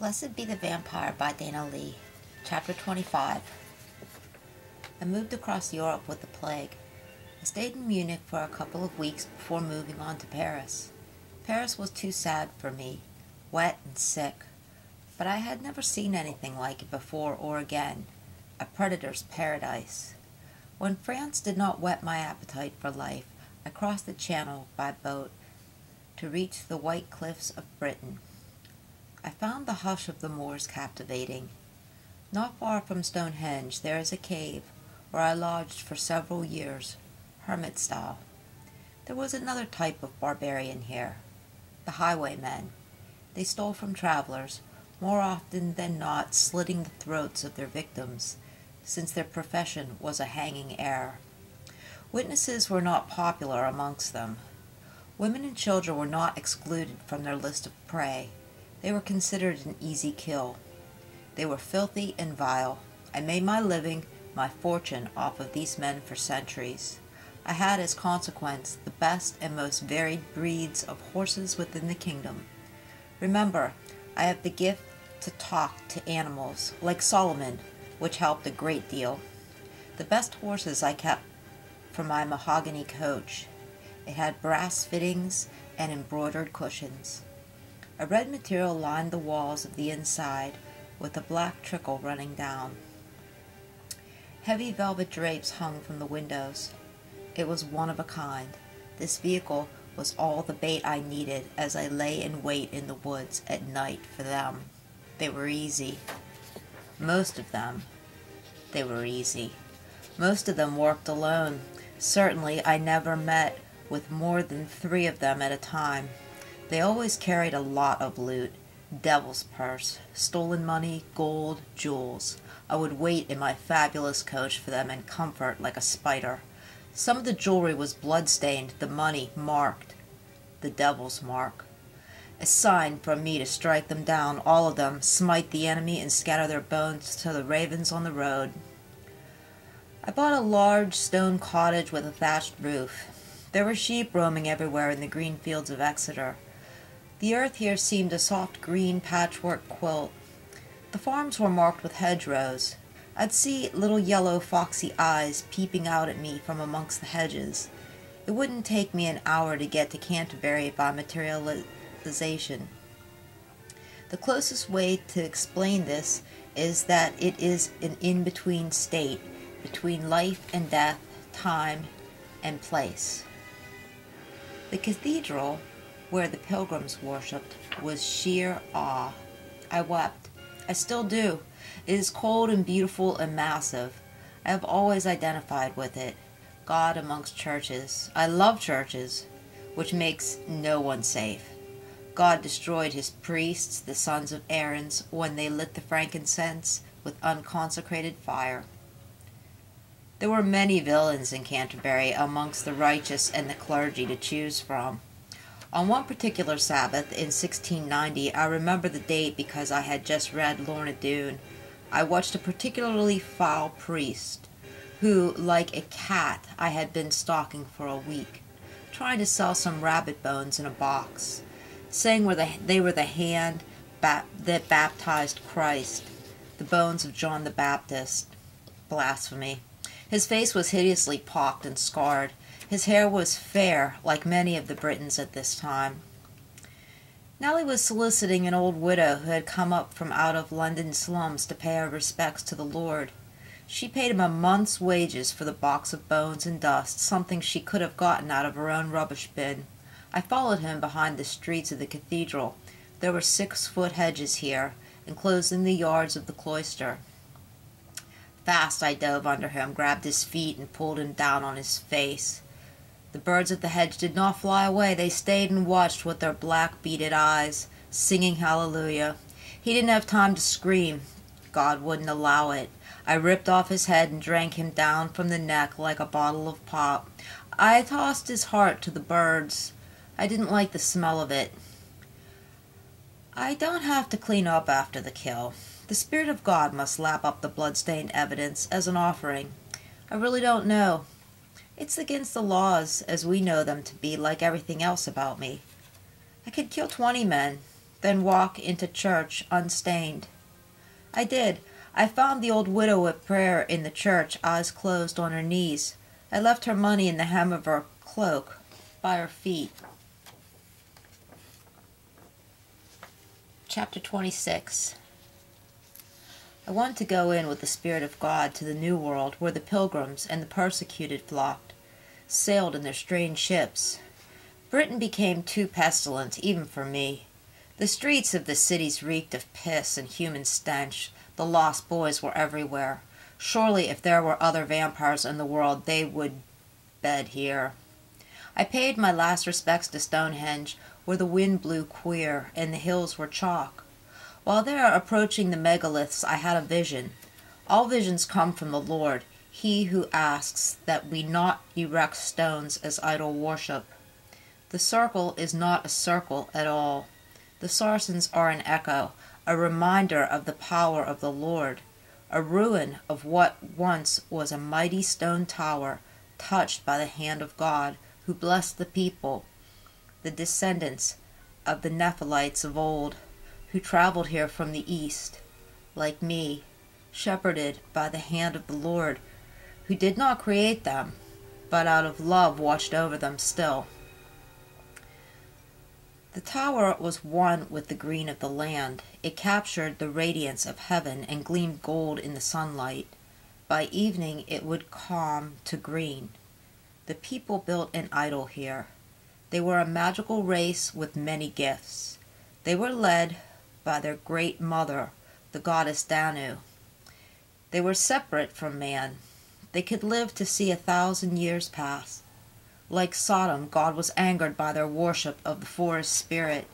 Blessed Be the Vampire by Dana Lee, Chapter 25. I moved across Europe with the plague. I stayed in Munich for a couple of weeks before moving on to Paris. Paris was too sad for me, wet and sick, but I had never seen anything like it before or again a predator's paradise. When France did not whet my appetite for life, I crossed the Channel by boat to reach the white cliffs of Britain. I found the hush of the moors captivating. Not far from Stonehenge there is a cave where I lodged for several years, hermit style. There was another type of barbarian here, the highwaymen. They stole from travelers, more often than not slitting the throats of their victims, since their profession was a hanging heir. Witnesses were not popular amongst them. Women and children were not excluded from their list of prey. They were considered an easy kill. They were filthy and vile. I made my living, my fortune, off of these men for centuries. I had as consequence the best and most varied breeds of horses within the kingdom. Remember, I have the gift to talk to animals, like Solomon, which helped a great deal. The best horses I kept for my mahogany coach. It had brass fittings and embroidered cushions. A red material lined the walls of the inside with a black trickle running down. Heavy velvet drapes hung from the windows. It was one of a kind. This vehicle was all the bait I needed as I lay in wait in the woods at night for them. They were easy. Most of them. They were easy. Most of them worked alone. Certainly I never met with more than three of them at a time. They always carried a lot of loot. Devil's purse, stolen money, gold, jewels. I would wait in my fabulous coach for them in comfort like a spider. Some of the jewelry was blood-stained, the money marked. The devil's mark. A sign from me to strike them down, all of them, smite the enemy and scatter their bones to the ravens on the road. I bought a large stone cottage with a thatched roof. There were sheep roaming everywhere in the green fields of Exeter. The earth here seemed a soft green patchwork quilt. The farms were marked with hedgerows. I'd see little yellow foxy eyes peeping out at me from amongst the hedges. It wouldn't take me an hour to get to Canterbury by materialization. The closest way to explain this is that it is an in-between state between life and death, time and place. The cathedral where the pilgrims worshipped was sheer awe. I wept. I still do. It is cold and beautiful and massive. I have always identified with it. God amongst churches. I love churches, which makes no one safe. God destroyed his priests, the sons of Aaron's, when they lit the frankincense with unconsecrated fire. There were many villains in Canterbury amongst the righteous and the clergy to choose from. On one particular Sabbath in 1690, I remember the date because I had just read Lorna Doone, I watched a particularly foul priest who, like a cat, I had been stalking for a week, trying to sell some rabbit bones in a box, saying were the, they were the hand that baptized Christ, the bones of John the Baptist. Blasphemy. His face was hideously pocked and scarred. His hair was fair, like many of the Britons at this time. Nellie was soliciting an old widow who had come up from out of London slums to pay her respects to the Lord. She paid him a month's wages for the box of bones and dust, something she could have gotten out of her own rubbish bin. I followed him behind the streets of the cathedral. There were six-foot hedges here, enclosed in the yards of the cloister. Fast I dove under him, grabbed his feet, and pulled him down on his face. The birds of the hedge did not fly away. They stayed and watched with their black beaded eyes, singing hallelujah. He didn't have time to scream. God wouldn't allow it. I ripped off his head and drank him down from the neck like a bottle of pop. I tossed his heart to the birds. I didn't like the smell of it. I don't have to clean up after the kill. The Spirit of God must lap up the blood-stained evidence as an offering. I really don't know. It's against the laws as we know them to be like everything else about me. I could kill 20 men, then walk into church unstained. I did. I found the old widow at prayer in the church, eyes closed on her knees. I left her money in the hem of her cloak by her feet. Chapter 26 I want to go in with the Spirit of God to the New World where the pilgrims and the persecuted flocked, sailed in their strange ships. Britain became too pestilent even for me. The streets of the cities reeked of piss and human stench. The lost boys were everywhere. Surely, if there were other vampires in the world, they would bed here. I paid my last respects to Stonehenge, where the wind blew queer and the hills were chalk. While there approaching the megaliths, I had a vision. All visions come from the Lord, he who asks that we not erect stones as idol worship. The circle is not a circle at all. The sarsens are an echo, a reminder of the power of the Lord, a ruin of what once was a mighty stone tower touched by the hand of God, who blessed the people, the descendants of the Nephilites of old, who traveled here from the east, like me, shepherded by the hand of the Lord, who did not create them, but out of love watched over them still. The tower was one with the green of the land. It captured the radiance of heaven and gleamed gold in the sunlight. By evening it would calm to green. The people built an idol here. They were a magical race with many gifts. They were led by their great mother, the goddess Danu. They were separate from man. They could live to see a thousand years pass. Like Sodom, God was angered by their worship of the forest spirit,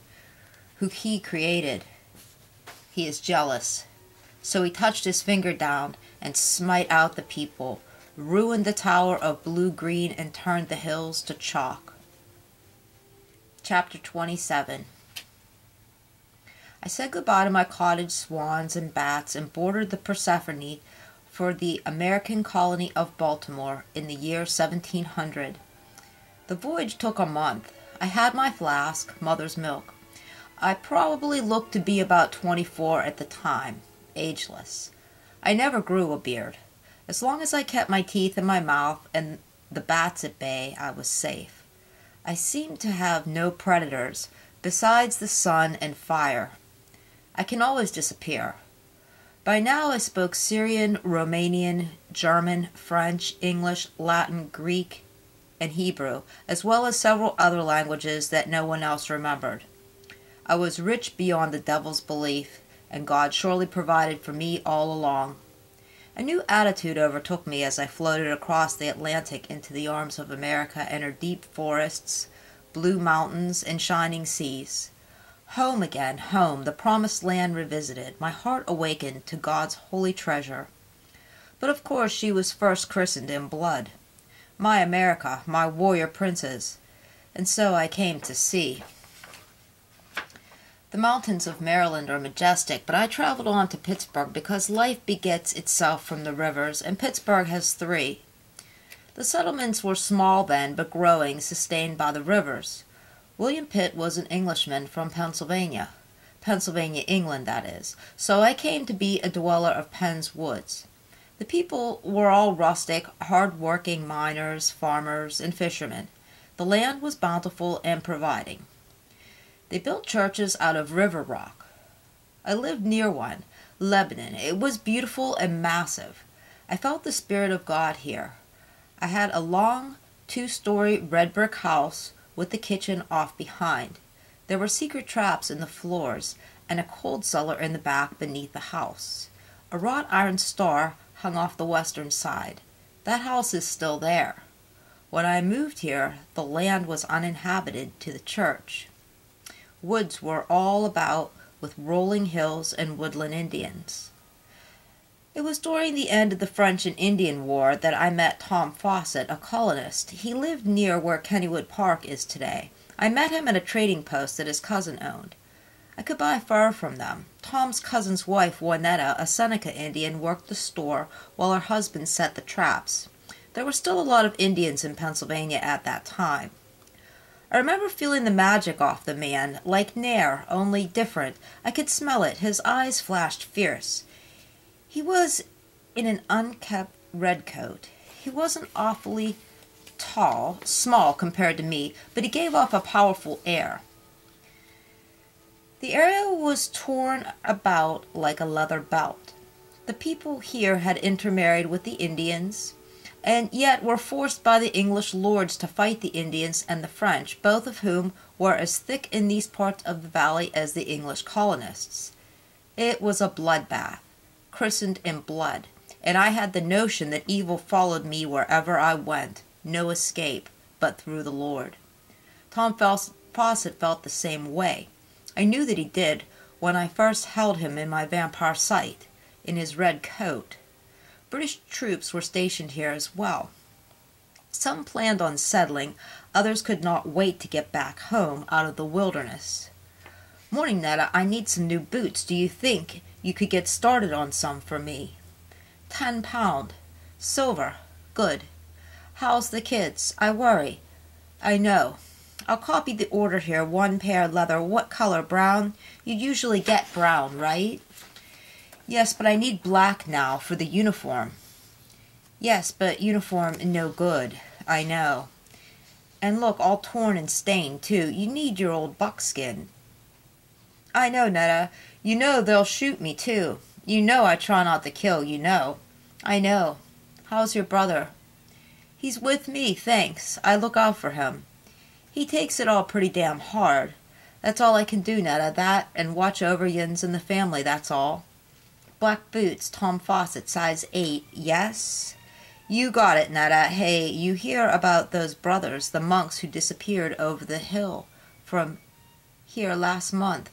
who he created. He is jealous. So he touched his finger down and smite out the people, ruined the tower of blue green, and turned the hills to chalk. Chapter 27 I said goodbye to my cottage swans and bats and boarded the Persephone for the American colony of Baltimore in the year 1700. The voyage took a month. I had my flask, mother's milk. I probably looked to be about 24 at the time, ageless. I never grew a beard. As long as I kept my teeth in my mouth and the bats at bay, I was safe. I seemed to have no predators besides the sun and fire. I can always disappear. By now I spoke Syrian, Romanian, German, French, English, Latin, Greek, and Hebrew, as well as several other languages that no one else remembered. I was rich beyond the devil's belief, and God surely provided for me all along. A new attitude overtook me as I floated across the Atlantic into the arms of America and her deep forests, blue mountains, and shining seas. Home again, home, the promised land revisited, my heart awakened to God's holy treasure. But of course she was first christened in blood my America, my warrior princes, and so I came to see. The mountains of Maryland are majestic, but I traveled on to Pittsburgh because life begets itself from the rivers, and Pittsburgh has three. The settlements were small then, but growing, sustained by the rivers. William Pitt was an Englishman from Pennsylvania. Pennsylvania, England, that is. So I came to be a dweller of Penn's Woods. The people were all rustic, hard-working miners, farmers, and fishermen. The land was bountiful and providing. They built churches out of river rock. I lived near one, Lebanon. It was beautiful and massive. I felt the Spirit of God here. I had a long, two-story red brick house with the kitchen off behind. There were secret traps in the floors and a cold cellar in the back beneath the house. A wrought iron star hung off the western side. That house is still there. When I moved here, the land was uninhabited to the church. Woods were all about with rolling hills and woodland Indians. It was during the end of the French and Indian War that I met Tom Fawcett, a colonist. He lived near where Kennywood Park is today. I met him at a trading post that his cousin owned. I could buy fur from them. Tom's cousin's wife, Juanetta, a Seneca Indian, worked the store while her husband set the traps. There were still a lot of Indians in Pennsylvania at that time. I remember feeling the magic off the man, like Nair, only different. I could smell it. His eyes flashed fierce. He was in an unkept red coat. He wasn't awfully tall, small compared to me, but he gave off a powerful air. The area was torn about like a leather belt. The people here had intermarried with the Indians, and yet were forced by the English lords to fight the Indians and the French, both of whom were as thick in these parts of the valley as the English colonists. It was a bloodbath, christened in blood, and I had the notion that evil followed me wherever I went, no escape but through the Lord. Tom Fawcett felt the same way. I knew that he did when I first held him in my vampire sight, in his red coat, British troops were stationed here as well. Some planned on settling, others could not wait to get back home out of the wilderness. Morning, Netta, I need some new boots. Do you think you could get started on some for me? Ten pound. Silver. Good. How's the kids? I worry. I know. I'll copy the order here. One pair leather. What color? Brown? You usually get brown, right? Yes, but I need black now for the uniform. Yes, but uniform no good. I know. And look, all torn and stained, too. You need your old buckskin. I know, Netta. You know they'll shoot me, too. You know I try not to kill, you know. I know. How's your brother? He's with me, thanks. I look out for him. He takes it all pretty damn hard. That's all I can do, Netta. That and watch over Yins and the family, that's all. Black boots, Tom Fawcett, size 8. Yes? You got it, Netta. Hey, you hear about those brothers, the monks who disappeared over the hill from here last month?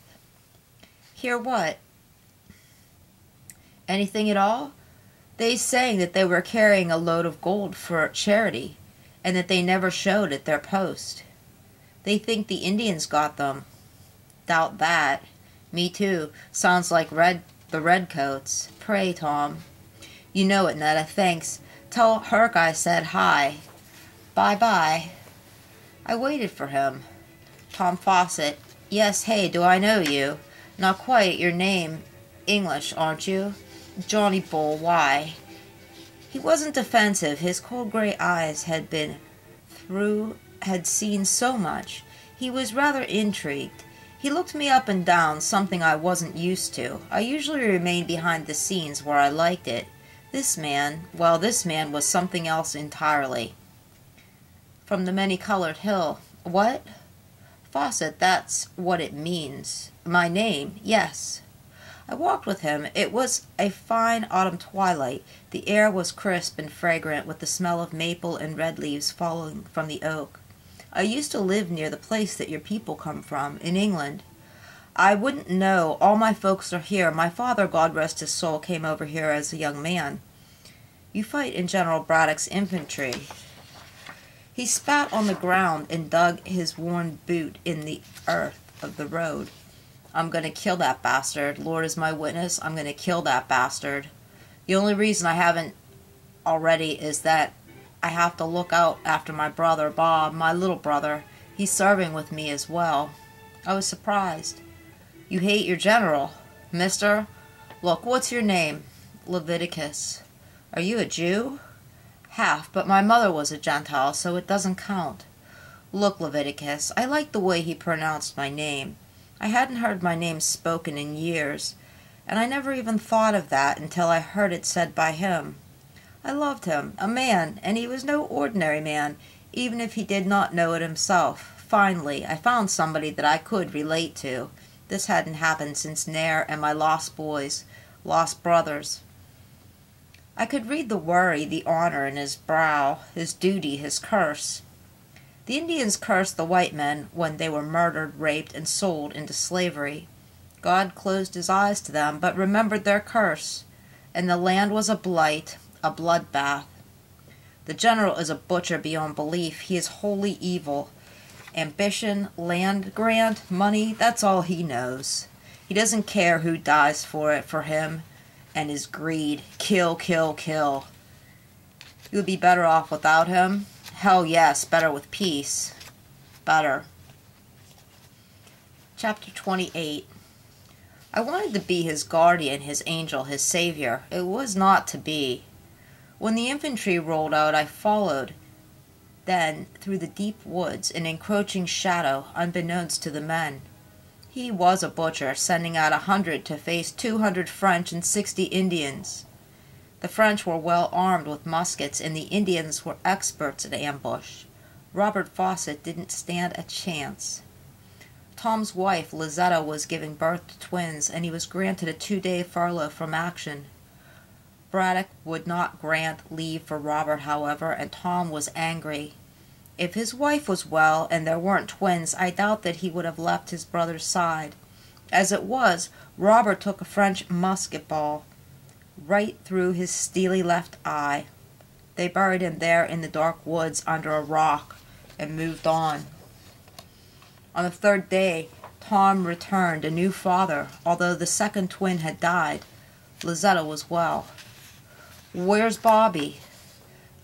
Hear what? Anything at all? They saying that they were carrying a load of gold for charity, and that they never showed at their post. They think the Indians got them. Doubt that. Me too. Sounds like red the redcoats. Pray, Tom. You know it, Netta. Thanks. Tell Herc I said hi. Bye-bye. I waited for him. Tom Fawcett. Yes, hey, do I know you? Not quite. Your name. English, aren't you? Johnny Bull. Why? He wasn't defensive. His cold gray eyes had been through, had seen so much. He was rather intrigued. He looked me up and down, something I wasn't used to. I usually remained behind the scenes where I liked it. This man, well, this man was something else entirely. From the many-colored hill. What? Fawcett, that's what it means. My name, yes. I walked with him. It was a fine autumn twilight. The air was crisp and fragrant with the smell of maple and red leaves falling from the oak. I used to live near the place that your people come from, in England. I wouldn't know. All my folks are here. My father, God rest his soul, came over here as a young man. You fight in General Braddock's infantry. He spat on the ground and dug his worn boot in the earth of the road. I'm going to kill that bastard. Lord is my witness. I'm going to kill that bastard. The only reason I haven't already is that I have to look out after my brother, Bob, my little brother. He's serving with me as well. I was surprised. You hate your general, mister? Look, what's your name? Leviticus. Are you a Jew? Half, but my mother was a Gentile, so it doesn't count. Look, Leviticus, I liked the way he pronounced my name. I hadn't heard my name spoken in years, and I never even thought of that until I heard it said by him. I loved him, a man, and he was no ordinary man, even if he did not know it himself. Finally, I found somebody that I could relate to. This hadn't happened since Nair and my lost boys, lost brothers. I could read the worry, the honor in his brow, his duty, his curse. The Indians cursed the white men when they were murdered, raped, and sold into slavery. God closed his eyes to them, but remembered their curse, and the land was a blight, a bloodbath. The general is a butcher beyond belief. He is wholly evil. Ambition, land grant, money, that's all he knows. He doesn't care who dies for it for him and his greed. Kill, kill, kill. You would be better off without him? Hell yes, better with peace. better. Chapter 28 I wanted to be his guardian, his angel, his savior. It was not to be. When the infantry rolled out, I followed. Then, through the deep woods, an encroaching shadow, unbeknownst to the men. He was a butcher, sending out a hundred to face two hundred French and sixty Indians. The French were well armed with muskets, and the Indians were experts at ambush. Robert Fawcett didn't stand a chance. Tom's wife, Lizetta, was giving birth to twins, and he was granted a two-day furlough from action. Braddock would not grant leave for Robert, however, and Tom was angry. If his wife was well and there weren't twins, I doubt that he would have left his brother's side. As it was, Robert took a French musket ball right through his steely left eye. They buried him there in the dark woods under a rock and moved on. On the third day, Tom returned a new father, although the second twin had died. Lizetta was well. Where's Bobby?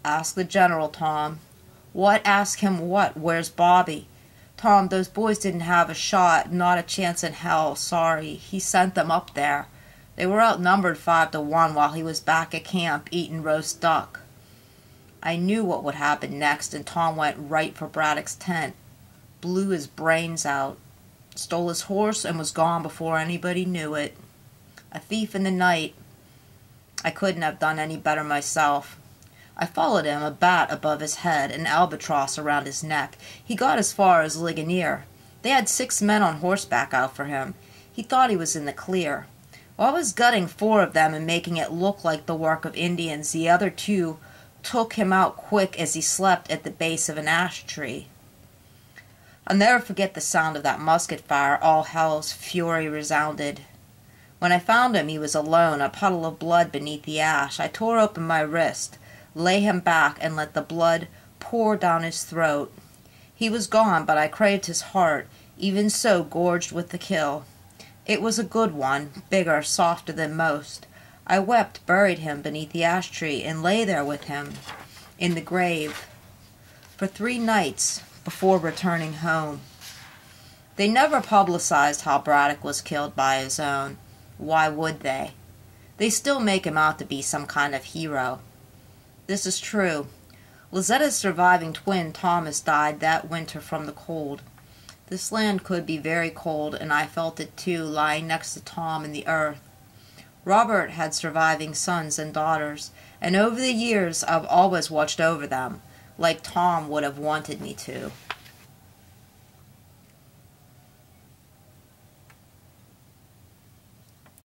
Ask the general, Tom. What? Ask him what? Where's Bobby? Tom, those boys didn't have a shot, not a chance in hell. Sorry. He sent them up there. They were outnumbered five to one while he was back at camp eating roast duck. I knew what would happen next, and Tom went right for Braddock's tent. Blew his brains out. Stole his horse and was gone before anybody knew it. A thief in the night. I couldn't have done any better myself. I followed him, a bat above his head, an albatross around his neck. He got as far as Ligonier. They had six men on horseback out for him. He thought he was in the clear. While I was gutting four of them and making it look like the work of Indians, the other two took him out quick as he slept at the base of an ash tree. I'll never forget the sound of that musket fire. All hell's fury resounded. When I found him, he was alone, a puddle of blood beneath the ash. I tore open my wrist lay him back, and let the blood pour down his throat. He was gone, but I craved his heart, even so gorged with the kill. It was a good one, bigger, softer than most. I wept, buried him beneath the ash tree, and lay there with him in the grave for three nights before returning home. They never publicized how Braddock was killed by his own. Why would they? They still make him out to be some kind of hero. This is true. Lizetta's surviving twin, Thomas, died that winter from the cold. This land could be very cold, and I felt it too, lying next to Tom in the earth. Robert had surviving sons and daughters, and over the years I've always watched over them, like Tom would have wanted me to.